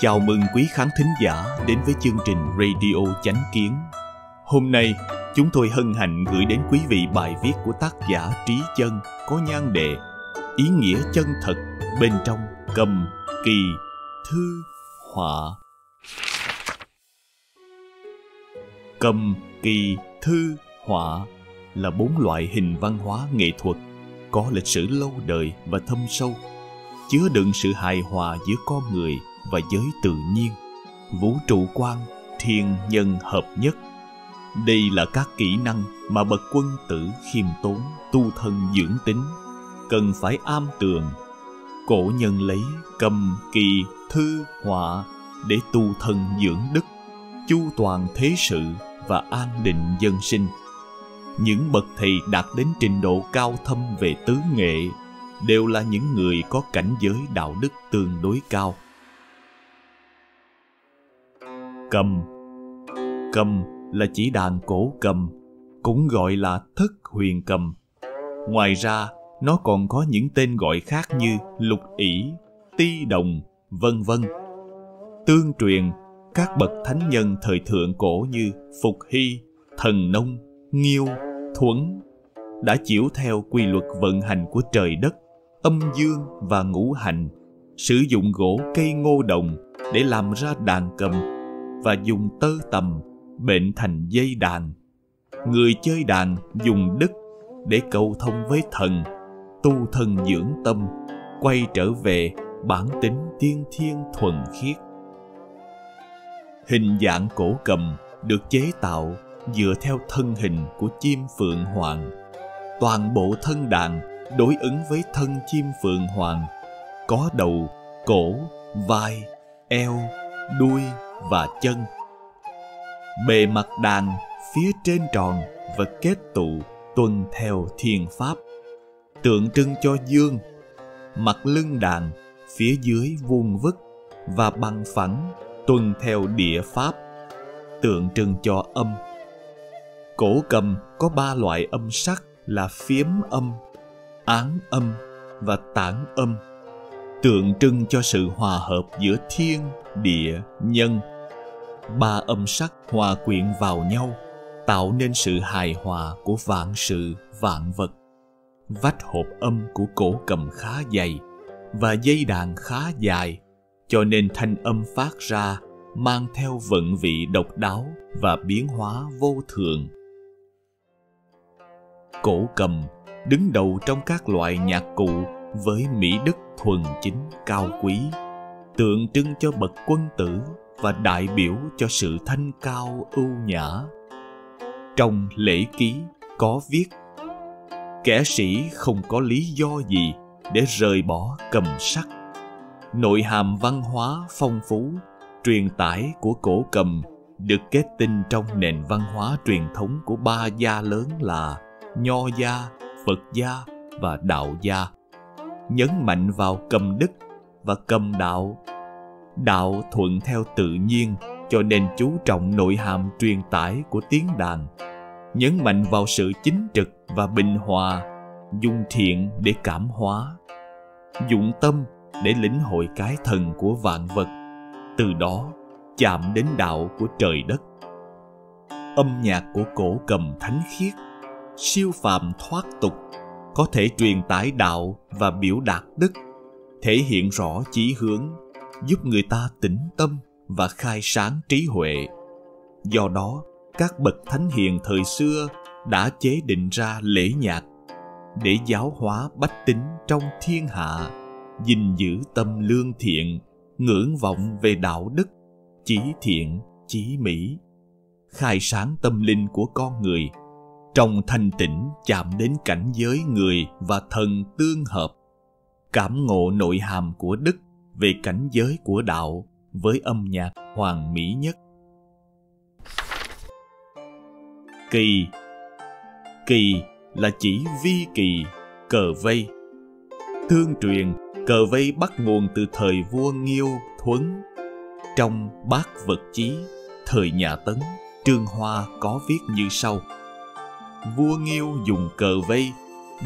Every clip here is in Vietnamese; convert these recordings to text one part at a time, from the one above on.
Chào mừng quý khán thính giả đến với chương trình Radio Chánh Kiến. Hôm nay, chúng tôi hân hạnh gửi đến quý vị bài viết của tác giả Trí Chân có nhan đề Ý nghĩa chân thật bên trong cầm kỳ thư họa. Cầm kỳ thư họa là bốn loại hình văn hóa nghệ thuật có lịch sử lâu đời và thâm sâu, chứa đựng sự hài hòa giữa con người và giới tự nhiên, vũ trụ quan, thiên nhân hợp nhất. Đây là các kỹ năng mà bậc quân tử khiêm tốn, tu thân dưỡng tính, cần phải am tường. Cổ nhân lấy cầm kỳ thư họa để tu thân dưỡng đức, chu toàn thế sự và an định dân sinh. Những bậc thầy đạt đến trình độ cao thâm về tứ nghệ đều là những người có cảnh giới đạo đức tương đối cao Cầm Cầm là chỉ đàn cổ cầm, cũng gọi là thất huyền cầm. Ngoài ra, nó còn có những tên gọi khác như lục ỷ, ti đồng, vân vân. Tương truyền, các bậc thánh nhân thời thượng cổ như Phục Hy, Thần Nông, Nghiêu, Thuấn đã chiếu theo quy luật vận hành của trời đất, âm dương và ngũ hành, sử dụng gỗ cây ngô đồng để làm ra đàn cầm và dùng tơ tầm bệnh thành dây đàn. Người chơi đàn dùng đức để cầu thông với thần, tu thân dưỡng tâm, quay trở về bản tính tiên thiên thuần khiết. Hình dạng cổ cầm được chế tạo dựa theo thân hình của chim phượng hoàng. Toàn bộ thân đàn đối ứng với thân chim phượng hoàng, có đầu, cổ, vai, eo, đuôi và chân. Bề mặt đàn phía trên tròn và kết tụ tuân theo thiền pháp, tượng trưng cho dương. Mặt lưng đàn phía dưới vuông vức và bằng phẳng tuân theo địa pháp, tượng trưng cho âm. Cổ cầm có ba loại âm sắc là phiếm âm, án âm và tản âm tượng trưng cho sự hòa hợp giữa thiên, địa, nhân. Ba âm sắc hòa quyện vào nhau, tạo nên sự hài hòa của vạn sự, vạn vật. Vách hộp âm của cổ cầm khá dày và dây đàn khá dài, cho nên thanh âm phát ra mang theo vận vị độc đáo và biến hóa vô thường. Cổ cầm đứng đầu trong các loại nhạc cụ với mỹ đức thuần chính cao quý, tượng trưng cho bậc quân tử và đại biểu cho sự thanh cao ưu nhã. Trong lễ ký có viết, kẻ sĩ không có lý do gì để rời bỏ cầm sắc nội hàm văn hóa phong phú, truyền tải của cổ cầm được kết tinh trong nền văn hóa truyền thống của ba gia lớn là nho gia, phật gia và đạo gia nhấn mạnh vào cầm đức và cầm đạo. Đạo thuận theo tự nhiên, cho nên chú trọng nội hàm truyền tải của tiếng đàn. Nhấn mạnh vào sự chính trực và bình hòa dùng thiện để cảm hóa. Dụng tâm để lĩnh hội cái thần của vạn vật, từ đó chạm đến đạo của trời đất. Âm nhạc của cổ cầm thánh khiết, siêu phàm thoát tục có thể truyền tải đạo và biểu đạt đức, thể hiện rõ chí hướng, giúp người ta tĩnh tâm và khai sáng trí huệ. Do đó, các bậc thánh hiền thời xưa đã chế định ra lễ nhạc để giáo hóa bách tính trong thiên hạ, gìn giữ tâm lương thiện, ngưỡng vọng về đạo đức, chí thiện, chí mỹ, khai sáng tâm linh của con người trong thanh tịnh chạm đến cảnh giới người và thần tương hợp, cảm ngộ nội hàm của đức về cảnh giới của đạo với âm nhạc hoàn mỹ nhất. Kỳ. Kỳ là chỉ vi kỳ, cờ vây. Thương truyền, cờ vây bắt nguồn từ thời vua nghiêu thuấn. Trong bát vật chí, thời nhà tấn, trương hoa có viết như sau vua Nghiêu dùng cờ vây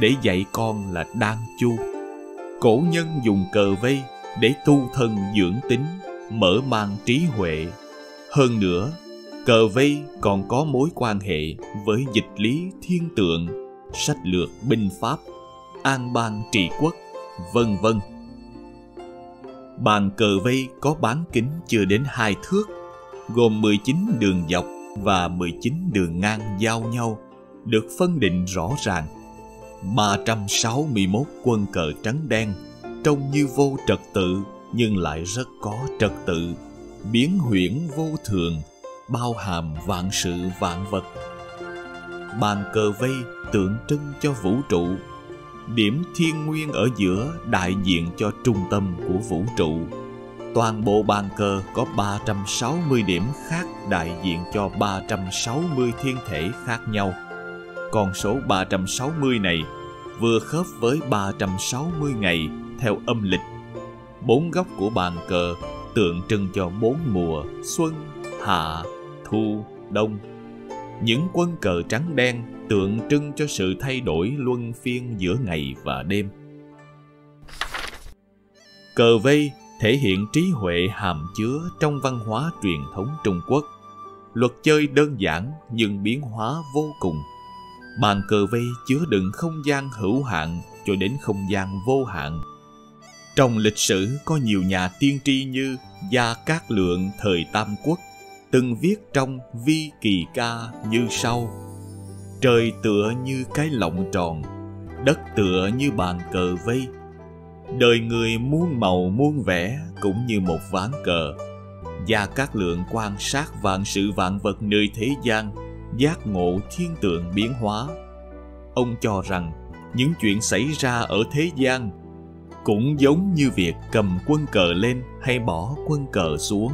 để dạy con là đan chu. Cổ nhân dùng cờ vây để tu thân dưỡng tính, mở mang trí huệ. Hơn nữa, cờ vây còn có mối quan hệ với dịch lý thiên tượng, sách lược binh pháp, an bang trị quốc, vân vân. Bàn cờ vây có bán kính chưa đến hai thước, gồm 19 đường dọc và 19 đường ngang giao nhau, được phân định rõ ràng. 361 quân cờ trắng đen trông như vô trật tự nhưng lại rất có trật tự, biến huyễn vô thường, bao hàm vạn sự vạn vật. Bàn cờ vây tượng trưng cho vũ trụ, điểm thiên nguyên ở giữa đại diện cho trung tâm của vũ trụ. Toàn bộ bàn cờ có 360 điểm khác đại diện cho 360 thiên thể khác nhau. Con số 360 này vừa khớp với 360 ngày theo âm lịch. Bốn góc của bàn cờ tượng trưng cho bốn mùa xuân, hạ, thu, đông. Những quân cờ trắng đen tượng trưng cho sự thay đổi luân phiên giữa ngày và đêm. Cờ vây thể hiện trí huệ hàm chứa trong văn hóa truyền thống Trung Quốc. Luật chơi đơn giản nhưng biến hóa vô cùng. Bàn cờ vây chứa đựng không gian hữu hạn cho đến không gian vô hạn trong lịch sử có nhiều nhà tiên tri như Gia Cát Lượng thời Tam Quốc từng viết trong Vi Kỳ Ca như sau Trời tựa như cái lọng tròn, đất tựa như bàn cờ vây. Đời người muôn màu muôn vẻ cũng như một ván cờ. Gia Cát Lượng quan sát vạn sự vạn vật nơi thế gian, giác ngộ thiên tượng biến hóa. Ông cho rằng những chuyện xảy ra ở thế gian cũng giống như việc cầm quân cờ lên hay bỏ quân cờ xuống.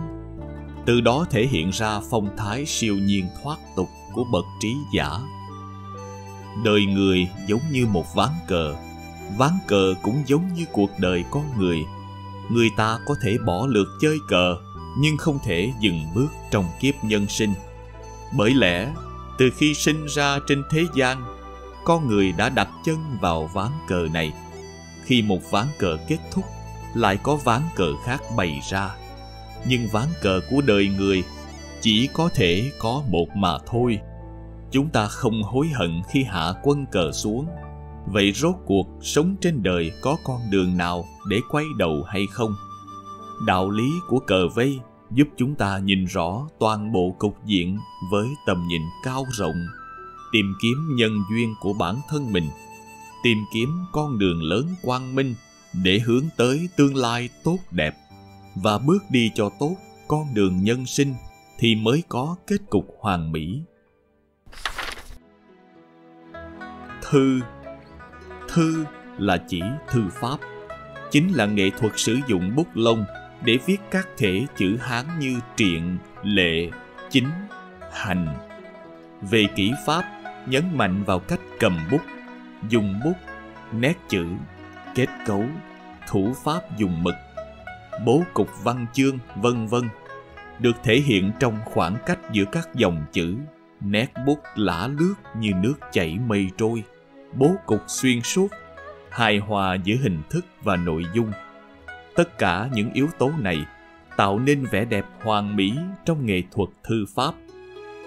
Từ đó thể hiện ra phong thái siêu nhiên thoát tục của bậc trí giả. Đời người giống như một ván cờ. Ván cờ cũng giống như cuộc đời con người. Người ta có thể bỏ lượt chơi cờ, nhưng không thể dừng bước trong kiếp nhân sinh. Bởi lẽ từ khi sinh ra trên thế gian, con người đã đặt chân vào ván cờ này. Khi một ván cờ kết thúc, lại có ván cờ khác bày ra. Nhưng ván cờ của đời người chỉ có thể có một mà thôi. Chúng ta không hối hận khi hạ quân cờ xuống. Vậy rốt cuộc sống trên đời có con đường nào để quay đầu hay không? Đạo lý của cờ vây giúp chúng ta nhìn rõ toàn bộ cục diện với tầm nhìn cao rộng, tìm kiếm nhân duyên của bản thân mình, tìm kiếm con đường lớn quang minh để hướng tới tương lai tốt đẹp. Và bước đi cho tốt con đường nhân sinh thì mới có kết cục hoàn mỹ. Thư. Thư là chỉ thư pháp, chính là nghệ thuật sử dụng bút lông để viết các thể chữ hán như triện lệ chính hành về kỹ pháp nhấn mạnh vào cách cầm bút dùng bút, nét chữ, kết cấu, thủ pháp dùng mực, bố cục văn chương, vân vân được thể hiện trong khoảng cách giữa các dòng chữ, nét bút lả lướt như nước chảy mây trôi, bố cục xuyên suốt, hài hòa giữa hình thức và nội dung. Tất cả những yếu tố này tạo nên vẻ đẹp hoàn mỹ trong nghệ thuật thư pháp.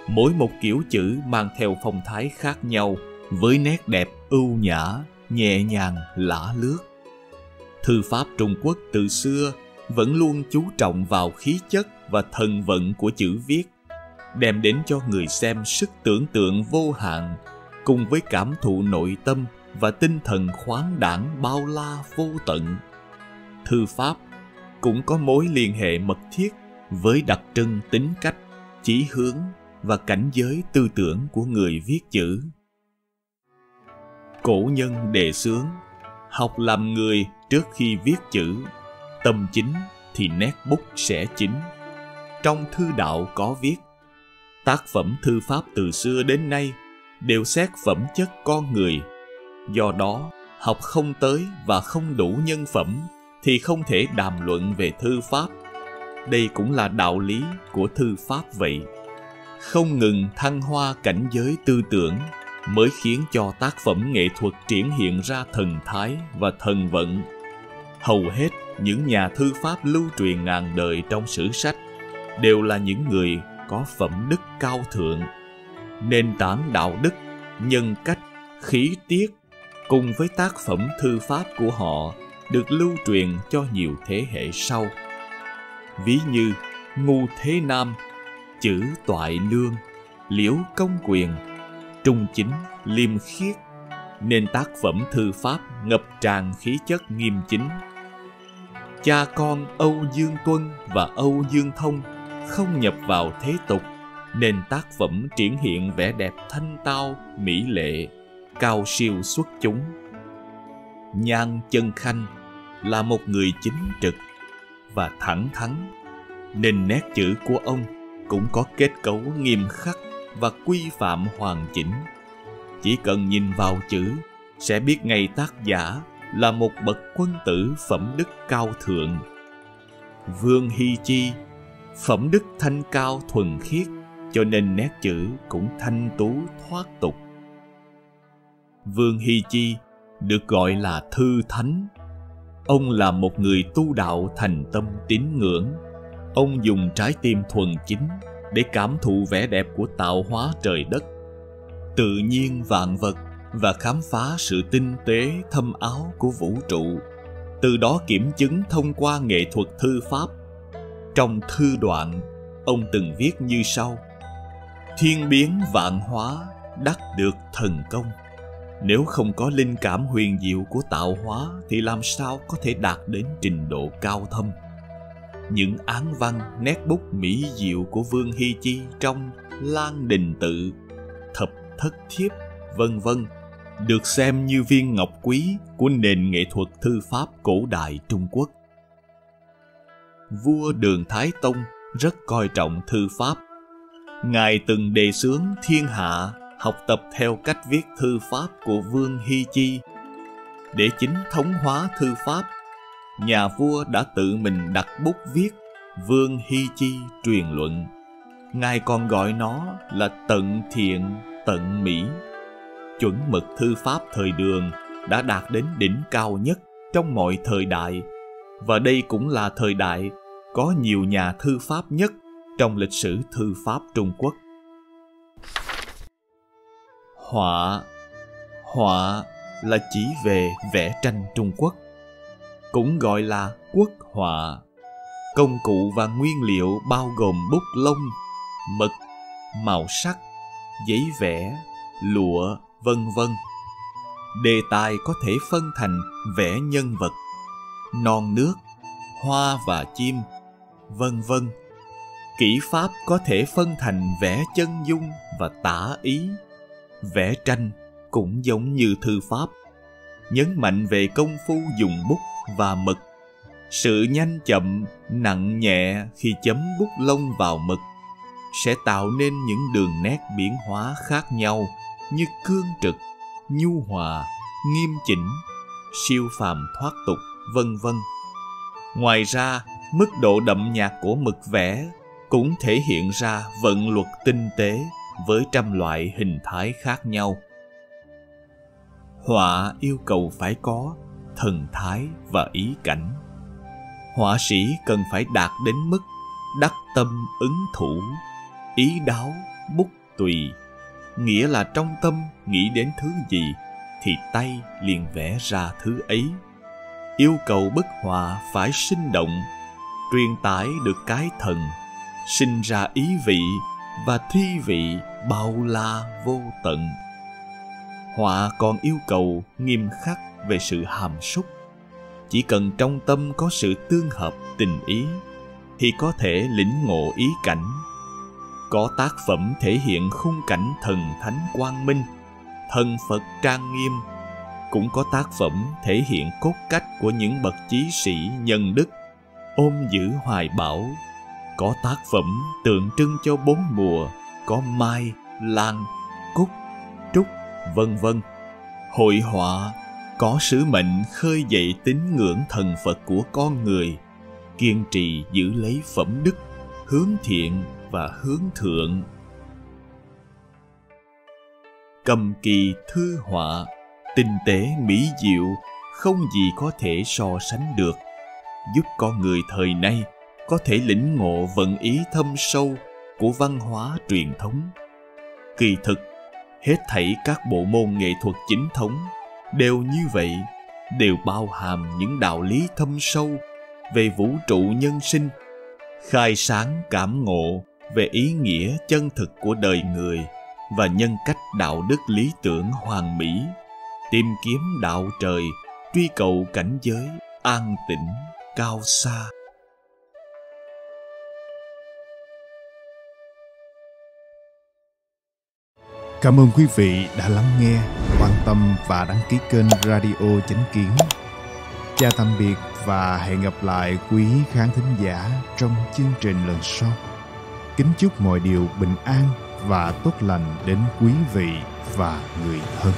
Mỗi một kiểu chữ mang theo phong thái khác nhau với nét đẹp ưu nhã, nhẹ nhàng, lả lướt. Thư pháp Trung Quốc từ xưa vẫn luôn chú trọng vào khí chất và thần vận của chữ viết, đem đến cho người xem sức tưởng tượng vô hạn cùng với cảm thụ nội tâm và tinh thần khoáng đảng bao la vô tận. Thư pháp cũng có mối liên hệ mật thiết với đặc trưng tính cách, chỉ hướng và cảnh giới tư tưởng của người viết chữ. Cổ nhân đề xướng Học làm người trước khi viết chữ Tâm chính thì nét bút sẽ chính Trong thư đạo có viết Tác phẩm thư pháp từ xưa đến nay Đều xét phẩm chất con người Do đó học không tới và không đủ nhân phẩm thì không thể đàm luận về thư pháp. Đây cũng là đạo lý của thư pháp vậy. Không ngừng thăng hoa cảnh giới tư tưởng mới khiến cho tác phẩm nghệ thuật triển hiện ra thần thái và thần vận. Hầu hết những nhà thư pháp lưu truyền ngàn đời trong sử sách đều là những người có phẩm đức cao thượng, nền tảng đạo đức, nhân cách, khí tiết cùng với tác phẩm thư pháp của họ được lưu truyền cho nhiều thế hệ sau. Ví như ngu thế nam, chữ toại lương, liễu công quyền, trung chính liêm khiết nên tác phẩm thư pháp ngập tràn khí chất nghiêm chính. Cha con âu dương tuân và âu dương thông không nhập vào thế tục nên tác phẩm triển hiện vẻ đẹp thanh tao, mỹ lệ, cao siêu xuất chúng. Nhan chân khanh là một người chính trực và thẳng thắn. Nên nét chữ của ông cũng có kết cấu nghiêm khắc và quy phạm hoàn chỉnh. Chỉ cần nhìn vào chữ, sẽ biết ngay tác giả là một bậc quân tử phẩm đức cao thượng. Vương hy chi, phẩm đức thanh cao thuần khiết, cho nên nét chữ cũng thanh tú thoát tục. Vương hy chi được gọi là thư thánh ông là một người tu đạo thành tâm tín ngưỡng. Ông dùng trái tim thuần chính để cảm thụ vẻ đẹp của tạo hóa trời đất. Tự nhiên vạn vật và khám phá sự tinh tế thâm áo của vũ trụ. Từ đó kiểm chứng thông qua nghệ thuật thư pháp. Trong thư đoạn, ông từng viết như sau. Thiên biến vạn hóa đắc được thần công nếu không có linh cảm huyền diệu của tạo hóa, thì làm sao có thể đạt đến trình độ cao thâm? Những án văn, nét bút mỹ diệu của vương hy chi trong lan đình tự, thập thất thiếp, vân vân, được xem như viên ngọc quý của nền nghệ thuật thư pháp cổ đại trung quốc. Vua đường thái tông rất coi trọng thư pháp. Ngài từng đề xướng thiên hạ học tập theo cách viết thư pháp của vương hy chi. Để chính thống hóa thư pháp, nhà vua đã tự mình đặt bút viết vương hy chi truyền luận. Ngài còn gọi nó là tận thiện, tận mỹ. Chuẩn mực thư pháp thời đường đã đạt đến đỉnh cao nhất trong mọi thời đại. Và đây cũng là thời đại có nhiều nhà thư pháp nhất trong lịch sử thư pháp Trung Quốc. Họa Họa là chỉ về vẽ tranh Trung Quốc, cũng gọi là quốc họa. Công cụ và nguyên liệu bao gồm bút lông, mực, màu sắc, giấy vẽ, lụa, vân vân. Đề tài có thể phân thành vẽ nhân vật, non nước, hoa và chim, vân vân. Kỹ pháp có thể phân thành vẽ chân dung và tả ý. Vẽ tranh cũng giống như thư pháp, nhấn mạnh về công phu dùng bút và mực. Sự nhanh chậm, nặng nhẹ khi chấm bút lông vào mực sẽ tạo nên những đường nét biến hóa khác nhau như cương trực, nhu hòa, nghiêm chỉnh, siêu phàm thoát tục, vân vân. Ngoài ra, mức độ đậm nhạt của mực vẽ cũng thể hiện ra vận luật tinh tế với trăm loại hình thái khác nhau. Họa yêu cầu phải có thần thái và ý cảnh. Họa sĩ cần phải đạt đến mức đắc tâm ứng thủ, ý đáo, bút tùy, nghĩa là trong tâm nghĩ đến thứ gì thì tay liền vẽ ra thứ ấy. Yêu cầu bức họa phải sinh động, truyền tải được cái thần sinh ra ý vị và thi vị bao la vô tận. Họa còn yêu cầu nghiêm khắc về sự hàm súc. Chỉ cần trong tâm có sự tương hợp tình ý, thì có thể lĩnh ngộ ý cảnh. Có tác phẩm thể hiện khung cảnh thần thánh quang minh thần phật trang nghiêm. Cũng có tác phẩm thể hiện cốt cách của những bậc chí sĩ nhân đức, ôm giữ hoài bão. Có tác phẩm tượng trưng cho bốn mùa có mai, lan, cúc, trúc, vân vân. Hội họa có sứ mệnh khơi dậy tín ngưỡng thần phật của con người, kiên trì giữ lấy phẩm đức, hướng thiện và hướng thượng. Cầm kỳ thư họa, tinh tế mỹ diệu, không gì có thể so sánh được. Giúp con người thời nay có thể lĩnh ngộ vận ý thâm sâu của văn hóa truyền thống. Kỳ thực, hết thảy các bộ môn nghệ thuật chính thống đều như vậy, đều bao hàm những đạo lý thâm sâu về vũ trụ nhân sinh, khai sáng cảm ngộ về ý nghĩa chân thực của đời người và nhân cách đạo đức lý tưởng hoàn mỹ, tìm kiếm đạo trời, truy cầu cảnh giới an tĩnh cao xa. Cảm ơn quý vị đã lắng nghe, quan tâm và đăng ký kênh Radio Chánh Kiến. Chào tạm biệt và hẹn gặp lại quý khán thính giả trong chương trình lần sau. Kính chúc mọi điều bình an và tốt lành đến quý vị và người thân.